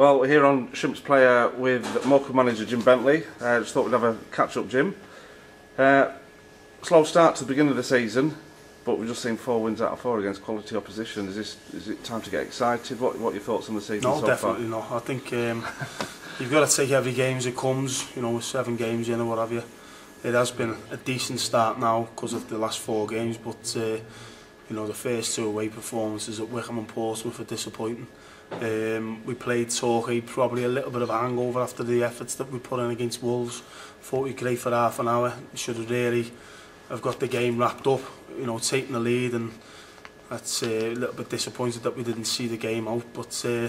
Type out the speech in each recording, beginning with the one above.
Well, we're here on Shimp's Player with Morecambe manager Jim Bentley. I uh, just thought we'd have a catch up, Jim. Uh, slow start to the beginning of the season, but we've just seen four wins out of four against quality opposition. Is this is it time to get excited? What what are your thoughts on the season no, so definitely far? not. I think um, you've got to take every game as it comes. You know, seven games in or what have you. It has been a decent start now because of the last four games, but uh, you know the first two away performances at Wickham and Portsmouth are disappointing. Um, we played Torquay, probably a little bit of hangover after the efforts that we put in against Wolves. Thought we great for half an hour. Should have really have got the game wrapped up, you know, taking the lead and that's uh, a little bit disappointed that we didn't see the game out. But uh,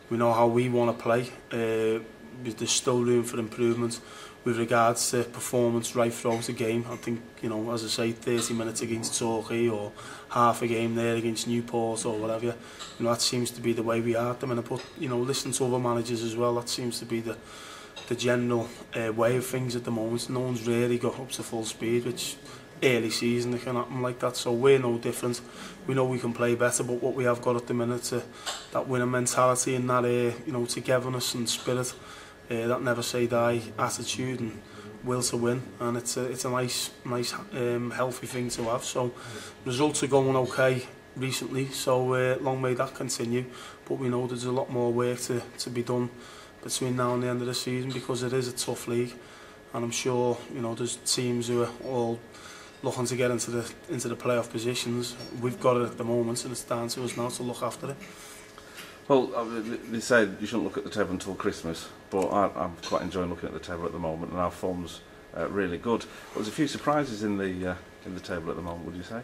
we know how we want to play. Uh, there's still room for improvement with regards to performance right throughout the game. I think, you know, as I say, 30 minutes against Torquay or half a game there against Newport or whatever. You know, that seems to be the way we are at the minute. But, you know, listen to other managers as well. That seems to be the the general uh, way of things at the moment. No one's really got up to full speed, which early season it can happen like that. So we're no different. We know we can play better, but what we have got at the minute, uh, that winner mentality and that, uh, you know, togetherness and spirit, uh, that never say die attitude and will to win and it's a, it's a nice nice um, healthy thing to have so results are going okay recently so uh, long may that continue but we know there's a lot more work to, to be done between now and the end of the season because it is a tough league and I'm sure you know there's teams who are all looking to get into the into the playoff positions we've got it at the moment and it's down to us now to look after it Well, they say you shouldn't look at the table until Christmas, but I, I'm quite enjoying looking at the table at the moment, and our form's uh, really good. But there's a few surprises in the uh, in the table at the moment, would you say?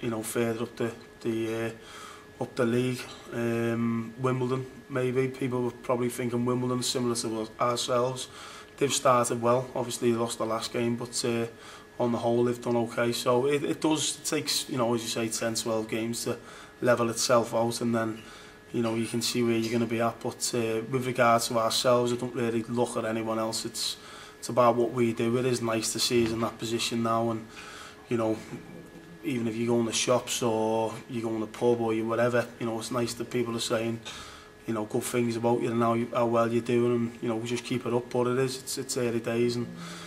you know, further up the the uh, up the league. Um, Wimbledon, maybe people were probably thinking Wimbledon similar to ourselves. They've started well. Obviously, they lost the last game, but uh, on the whole, they've done okay. So it, it does it takes, you know, as you say, 10, 12 games to level itself out, and then you know, you can see where you're going to be at. But uh, with regards to ourselves, I don't really look at anyone else. It's it's about what we do. It is nice to see us in that position now, and you know, even if you go in the shops or you go in the pub or you whatever, you know, it's nice that people are saying, you know, good things about you and how, you, how well you're doing, and you know, we just keep it up. But it is, it's it's early days and. Mm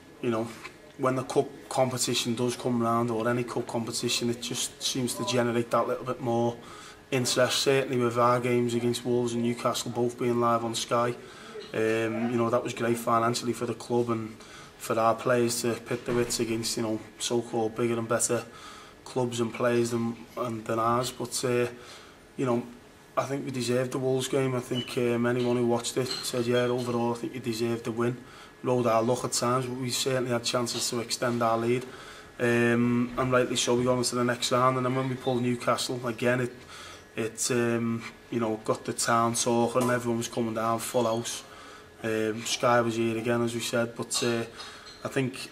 you know when the cup competition does come round or any cup competition, it just seems to generate that little bit more interest. Certainly with our games against Wolves and Newcastle both being live on Sky, um, you know that was great financially for the club and for our players to pit the wits against you know so-called bigger and better clubs and players than and, than ours. But uh, you know. I think we deserved the Wolves game. I think um, anyone who watched it said, yeah, overall, I think you deserved the win rode our luck at times, but we certainly had chances to extend our lead. Um, and rightly so, we got into the next round, and then when we pulled Newcastle, again, it, it um, you know, got the town talking, everyone was coming down, full house. Um, Sky was here again, as we said, but uh, I think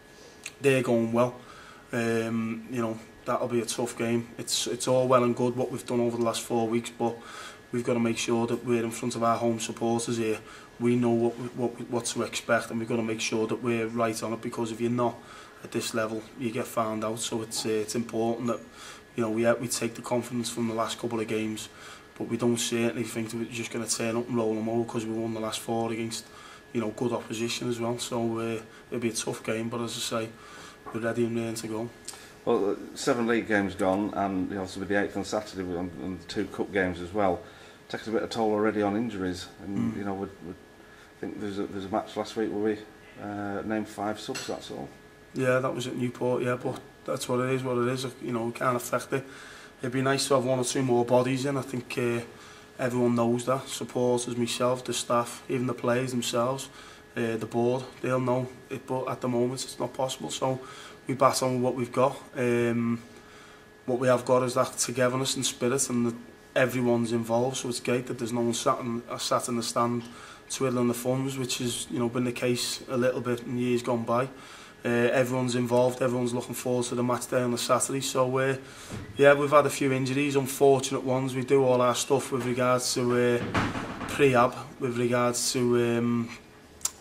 they're going well. Um, you know, that'll be a tough game. It's it's all well and good what we've done over the last four weeks, but we've got to make sure that we're in front of our home supporters here. We know what what what to expect, and we've got to make sure that we're right on it because if you're not, at this level you get found out. So it's uh, it's important that you know we we take the confidence from the last couple of games, but we don't certainly think that we're just going to turn up and roll them all because we won the last four against you know good opposition as well. So uh, it'll be a tough game, but as I say, we're ready and ready to go. Well, uh, seven league games gone, and you know, obviously with the eighth on Saturday and, and two cup games as well, takes a bit of toll already on injuries. And mm. you know, we, we think there's a, there's a match last week where we uh, named five subs. That's all. Yeah, that was at Newport, yeah, but that's what it is, what it is, you know, we can't affect it. It'd be nice to have one or two more bodies in, I think uh, everyone knows that, supporters, myself, the staff, even the players themselves, uh, the board, they'll know it, but at the moment it's not possible, so we bat on what we've got. Um, what we have got is that togetherness and spirit and the, everyone's involved so it's great that there's no one sat in, uh, sat in the stand twiddling the thumbs which has you know been the case a little bit in years gone by uh, everyone's involved, everyone's looking forward to the match day on the Saturday. So, uh, yeah, we've had a few injuries, unfortunate ones. We do all our stuff with regards to uh, prehab, with regards to, um,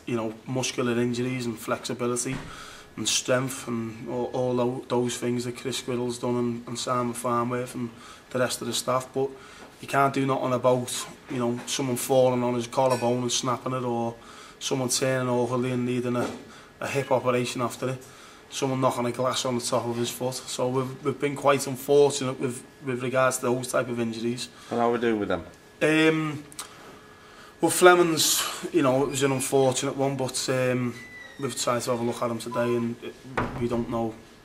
you know, muscular injuries and flexibility and strength and all, all those things that Chris Griddle's done and, and Simon Farnworth and the rest of the staff. But you can't do nothing about, you know, someone falling on his collarbone and snapping it or someone turning overly and needing a a hip operation after it. Someone knocking a glass on the top of his foot. So we've, we've been quite unfortunate with, with regards to those type of injuries. And how we do with them? Um, well, Fleming's, you know, it was an unfortunate one, but um, we've tried to have a look at him today and it, we don't know.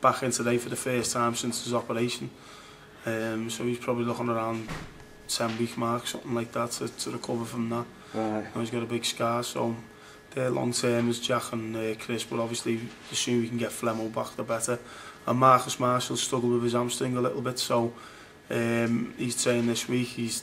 back in today for the first time since his operation. Um, so he's probably looking around 10 week mark, something like that, to, to recover from that. Right. Now he's got a big scar, so their long term is Jack and uh, Chris, but obviously the sooner we can get Flemo back, the better. And Marcus Marshall struggled with his hamstring a little bit, so um, he's training this week. He's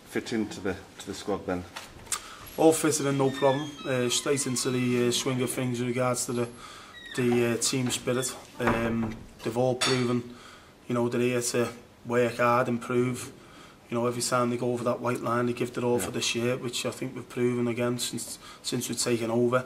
fit into the, to the squad then? All fitted in, no problem. Uh, straight into the uh, swing of things in regards to the, the uh, team spirit. Um, they've all proven, you know, they're here to work hard, improve, you know, every time they go over that white line, they give it all yeah. for this year, which I think we've proven again since since we've taken over.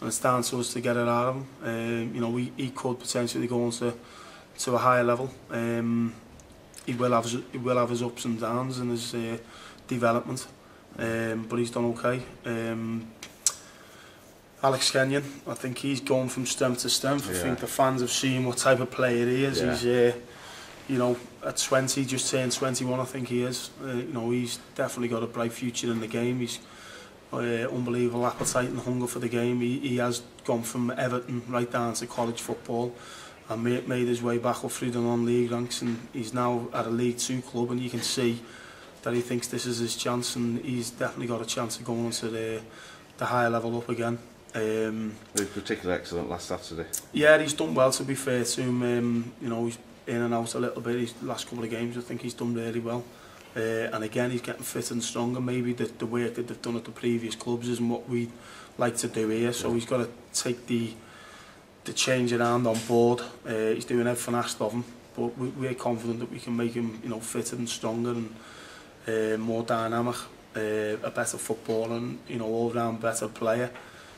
and it's down to us to get it out of him. Um, you know, we, he could potentially go on to, to a higher level. Um, he will have his, he will have his ups and downs and his uh, development, um, but he's done okay. Um, Alex Kenyon, I think he's gone from strength to strength. Yeah. I think the fans have seen what type of player he is. Yeah. He's uh, you know, at 20, just turned 21, I think he is. Uh, you know, he's definitely got a bright future in the game. He's uh, unbelievable appetite and hunger for the game. He, he has gone from Everton right down to college football and made, made his way back up through the non-league ranks and he's now at a League Two club and you can see that he thinks this is his chance and he's definitely got a chance of going to the, the higher level up again. Um, he was particularly excellent last Saturday. Yeah, he's done well to be fair to him. Um, you know, he's in and out a little bit. His last couple of games, I think he's done really well. Uh, and again, he's getting fit and stronger. Maybe the, the work that they've done at the previous clubs isn't what we like to do here. So he's got to take the the change around on board. Uh, he's doing everything asked of him, but we, we're confident that we can make him, you know, fitter and stronger and uh, more dynamic, uh, a better footballer and you know all round better player.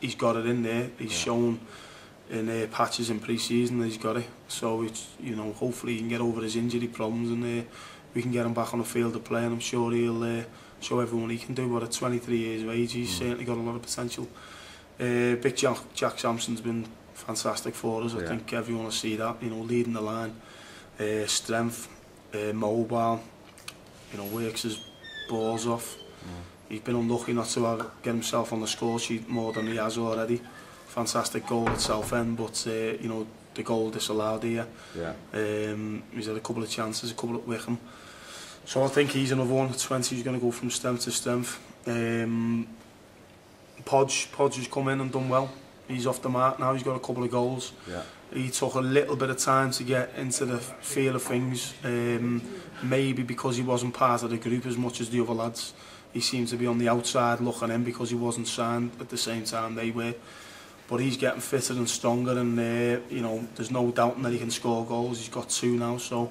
he's got it in there. He's yeah. shown in uh, patches in pre-season he's got it. So it's you know hopefully he can get over his injury problems and uh, we can get him back on the field to play and I'm sure he'll uh, show everyone he can do. But at 23 years of age he's mm. certainly got a lot of potential. Uh, Big Jack, Jack Sampson's been fantastic for us. Yeah. I think everyone will see that. You know leading the line, uh, strength, uh, mobile. You know works his balls off. Mm. He's been unlucky not to have, get himself on the score sheet more than he has already fantastic goal at Southend, but uh, you know the goal disallowed here. Yeah. Um, he's had a couple of chances, a couple at Wickham. So I think he's another one at 20 he's going to go from stem to stem. Um, Podge, Podge has come in and done well. He's off the mark now, he's got a couple of goals. Yeah. He took a little bit of time to get into the feel of things, um, maybe because he wasn't part of the group as much as the other lads. He seemed to be on the outside looking in because he wasn't signed at the same time they were but he's getting fitter and stronger and uh, you know there's no doubt that he can score goals he's got two now so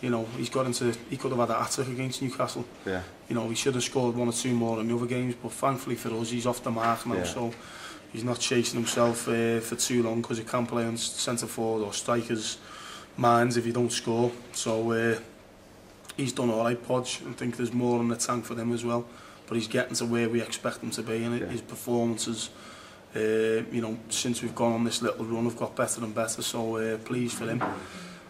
you know, he's got into, he could have had that attack against Newcastle. Yeah. You know, he should have scored one or two more in the other games, but thankfully for us, he's off the mark now, yeah. so he's not chasing himself uh, for too long because he can't play on centre forward or strikers' minds if he don't score. So uh, he's done all right, Podge. I think there's more in the tank for them as well, but he's getting to where we expect him to be, and yeah. his performances. Uh, you know, since we've gone on this little run, have got better and better. So uh, pleased for him.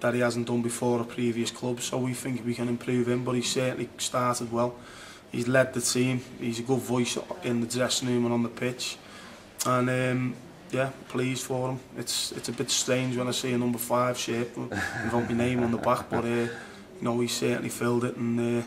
that he hasn't done before at previous clubs, so we think we can improve him, but he certainly started well. He's led the team, he's a good voice in the dressing room and on the pitch, and um, yeah, pleased for him. It's it's a bit strange when I see a number five shape without my name on the back, but uh, you know, he certainly filled it and uh,